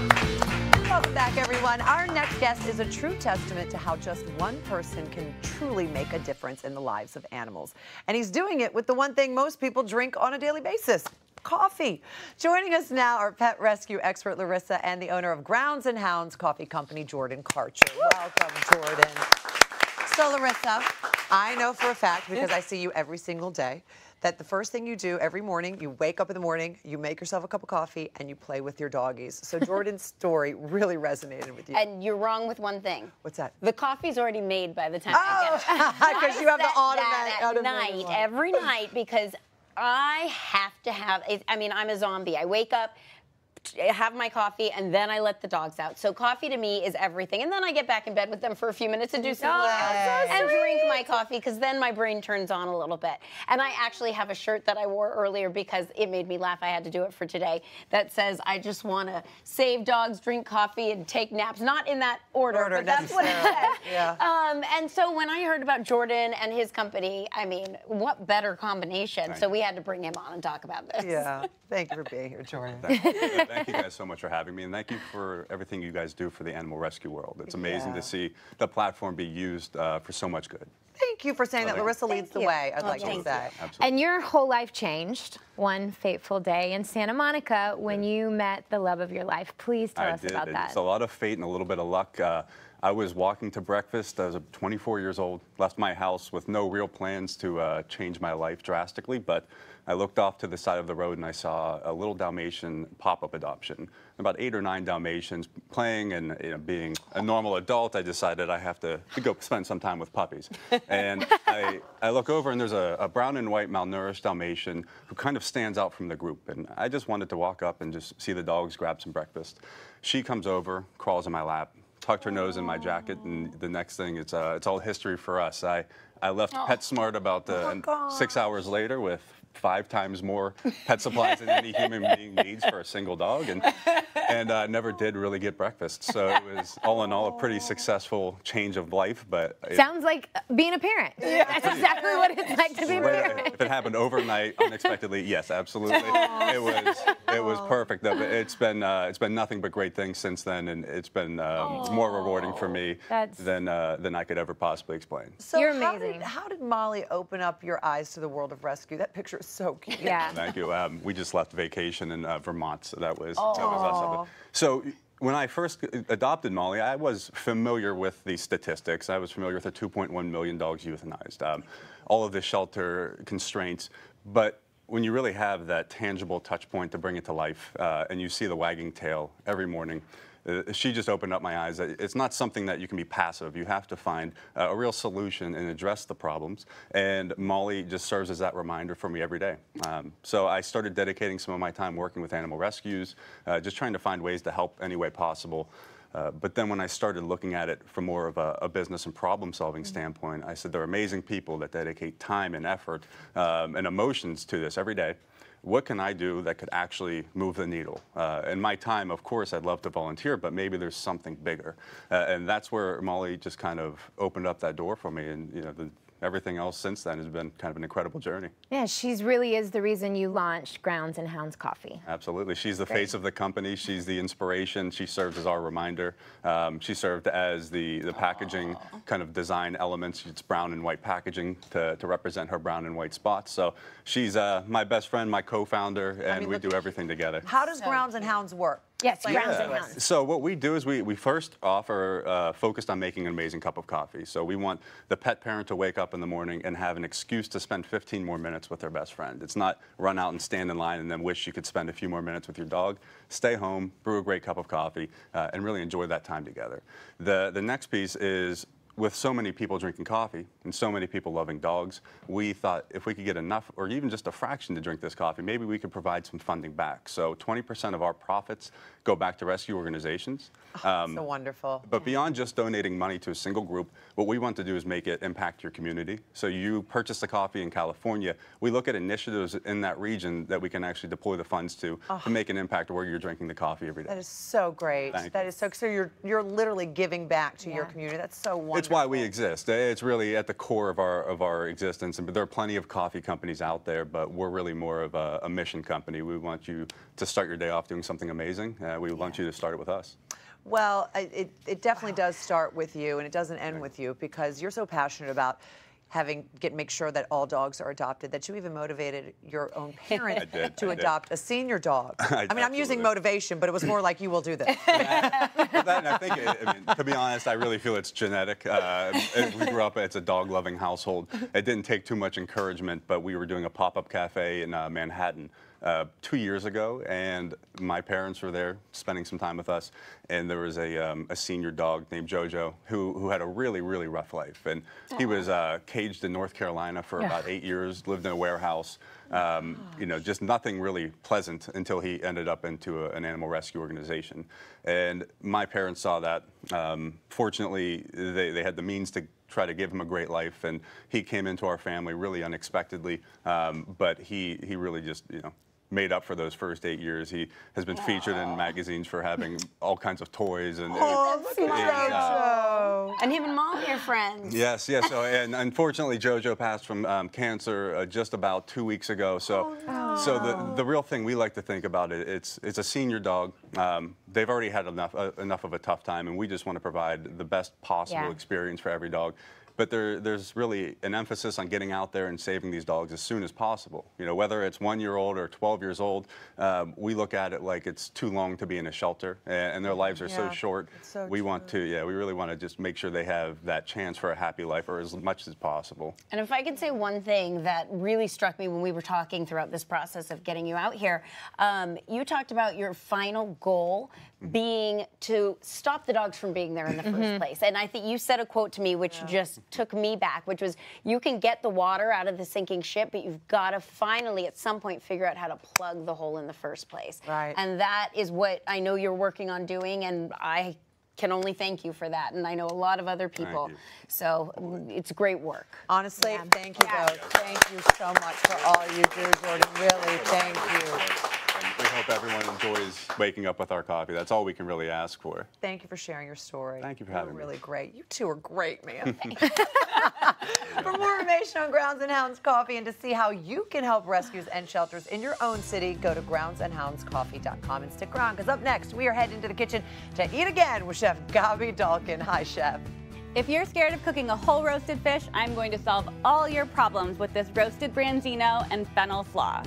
Welcome back, everyone. Our next guest is a true testament to how just one person can truly make a difference in the lives of animals. And he's doing it with the one thing most people drink on a daily basis coffee. Joining us now are pet rescue expert Larissa and the owner of Grounds and Hounds Coffee Company, Jordan Karcher. Welcome, Jordan. So, Larissa, I know for a fact because I see you every single day that the first thing you do every morning, you wake up in the morning, you make yourself a cup of coffee, and you play with your doggies. So Jordan's story really resonated with you. And you're wrong with one thing. What's that? The coffee's already made by the time Oh, I get oh, it. 'cause you have the automatic- at automatic night, every night, because I have to have. I mean, I'm a zombie. I wake up. T- Have my coffee and then I let the dogs out. So coffee to me is everything, and then I get back in bed with them for a few minutes and do something Oh, else so and drink my coffee because then my brain turns on a little bit. And I actually have a shirt that I wore earlier because it made me laugh. I had to do it for today. That says, "I just want to save dogs, drink coffee, and take naps." Not in that order, Order, but that's what it says. Yeah. Um, and so when I heard about Jordan and his company, I mean, what better combination? So we had to bring him on and talk about this. Yeah. Thank you for being here, Jordan. Thank you. Yeah, thank you guys so much for having me, and thank you for everything you guys do for the animal rescue world. It's amazing Yeah. to see the platform be used uh, for so much good. Thank you for saying that Thank you. Larissa leads Thank the you. way, I'd Oh, like to say. Absolutely. And your whole life changed one fateful day in Santa Monica when you met the love of your life. Please tell I us did. about that. It's a lot of fate and a little bit of luck. Uh, I was walking to breakfast. I was 24 years old, left my house with no real plans to uh, change my life drastically, but I looked off to the side of the road and I saw a little Dalmatian pop-up adoption. About eight or nine Dalmatians playing and you know, being a normal adult, I decided I have to, to go spend some time with puppies. And I, I look over and there's a, a brown and white malnourished Dalmatian who kind of stands out from the group. And I just wanted to walk up and just see the dogs grab some breakfast. She comes over, crawls in my lap, tucked her nose in my jacket, and the next thing, it's uh, it's all history for us. I I left PetSmart about uh, God. six hours later with five times more pet supplies than any human being needs for a single dog, and and uh, never did really get breakfast. So it was all in all a pretty successful change of life. But it- Sounds like being a parent. Yeah. That's exactly what it's like to be a parent. If it happened overnight, unexpectedly, yes, absolutely. It was it was perfect. though, but It's been uh, it's been nothing but great things since then, and it's been um, more rewarding for me That's- than uh, than I could ever possibly explain. So You're how amazing. Did, how did Molly open up your eyes to the world of rescue? That picture is so cute. Yeah. Thank you. Um, we just left vacation in uh, Vermont, so that was that was Aw. us. So when I first adopted Molly, I was familiar with the statistics. I was familiar with the 2.1 million dogs euthanized, um, all of the shelter constraints, but when you really have that tangible touch point to bring it to life, uh, and you see the wagging tail every morning, uh, she just opened up my eyes. It's not something that you can be passive. You have to find uh, a real solution and address the problems. And Molly just serves as that reminder for me every day. Um, so I started dedicating some of my time working with animal rescues, uh, just trying to find ways to help any way possible. Uh, but then when I started looking at it from more of a, a business and problem solving standpoint, I said there are amazing people that dedicate time and effort um, and emotions to this every day what can I do that could actually move the needle? Uh, in my time, of course, I'd love to volunteer, but maybe there's something bigger. Uh, and that's where Molly just kind of opened up that door for me. And you know, the, everything else since then has been kind of an incredible journey. Yeah, she's really is the reason you launched Grounds and Hounds Coffee. Absolutely. She's the face of the company. She's the inspiration. She serves as our reminder. Um, she served as the, the packaging kind of design elements. It's brown and white packaging to, to represent her brown and white spots. So she's uh, my best friend, my co-founder, and mean, we look- do everything together. How does Grounds and Hounds work? Yes, Explain Grounds it and to So what we do is we, we first offer uh, focused on making an amazing cup of coffee. So we want the pet parent to wake up in the morning and have an excuse to spend 15 more minutes with their best friend. It's not run out and stand in line and then wish you could spend a few more minutes with your dog. Stay home, brew a great cup of coffee, uh, and really enjoy that time together. The the next piece is with so many people drinking coffee and so many people loving dogs, we thought if we could get enough or even just a fraction to drink this coffee, maybe we could provide some funding back. So 20% of our profits go back to rescue organizations. Um, so wonderful. but beyond just donating money to a single group, what we want to do is make it impact your community. So you purchase the coffee in California, we look at initiatives in that region that we can actually deploy the funds to to make an impact where you're drinking the coffee every day. That is so great. Thank That you. is so. So you're you're literally giving back to your community. That's so wonderful. It's why we exist. It's really at the core of our of our existence. And there are plenty of coffee companies out there, but we're really more of a, a mission company. We want you to start your day off doing something amazing, uh, we want you to start it with us. Well, it, it definitely does start with you, and it doesn't end with you because you're so passionate about having get make sure that all dogs are adopted that you even motivated your own parents did, to I did. adopt a senior dog. I mean, I'm using motivation, but it was more like you will do this. That, I think, it, I mean, to be honest, I really feel it's genetic. Uh, it- we grew up, it's a dog loving household. It didn't take too much encouragement, but we were doing a pop up cafe in uh, Manhattan uh, two years ago, and my parents were there spending some time with us. And there was a, um, a senior dog named Jojo who, who had a really, really rough life. And he was uh, caged in North Carolina for about eight years, lived in a warehouse. Um, you know, just nothing really pleasant until he ended up into a, an animal rescue organization. And my parents saw that. Um, fortunately, they, they had the means to try to give him a great life, and he came into our family really unexpectedly. Um, but he he really just you know made up for those first eight years. He has been featured in magazines for having all kinds of toys and. Oh, look at and, uh, Jojo. And him and Molly are friends. Yes, yes. So, and unfortunately, JoJo passed from um, cancer uh, just about two weeks ago. So, so the the real thing we like to think about it, it's it's a senior dog. Um, they've already had enough uh, enough of a tough time, and we just want to provide the best possible Yeah. experience for every dog. But there, there's really an emphasis on getting out there and saving these dogs as soon as possible. You know, whether it's one year old or 12 years old, um, we look at it like it's too long to be in a shelter, and, and their lives are so short. so we want to, yeah, we really want to just make sure they have that chance for a happy life, or as much as possible. And if I could say one thing that really struck me when we were talking throughout this process of getting you out here, um, you talked about your final goal being to stop the dogs from being there in the first place. And I think you said a quote to me which just took me back, which was you can get the water out of the sinking ship, but you've got to finally at some point figure out how to plug the hole in the first place. Right. And that is what I know you're working on doing, and I can only thank you for that. And I know a lot of other people. So mm, it's great work. Honestly, thank you Yeah. both. Thank you so much for all you do, Jordan. Really, thank you. And we hope everyone enjoys waking up with our coffee. That's all we can really ask for. Thank you for sharing your story. Thank you for You're having me. really great. You two are great, man. for more information on Grounds and Hounds Coffee and to see how you can help rescues and shelters in your own city, go to groundsandhoundscoffee.com and stick around because up next we are heading into the kitchen to eat again with Chef Gaby Dalkin. Hi, Chef. If you're scared of cooking a whole roasted fish, I'm going to solve all your problems with this roasted branzino and fennel slaw.